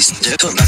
Ist Dirk und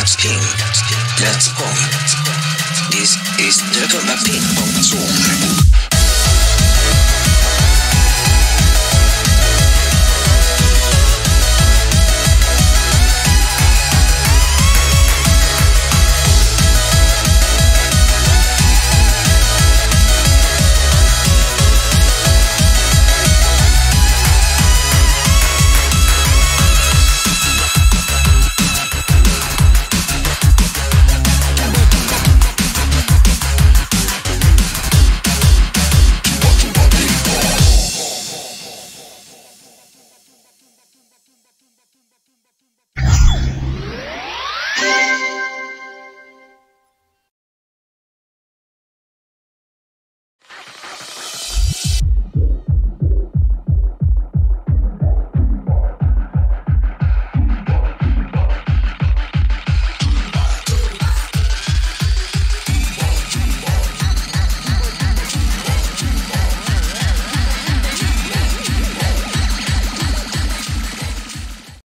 Let's ping, let's pong. This is the Kumba Ping Pong Zone.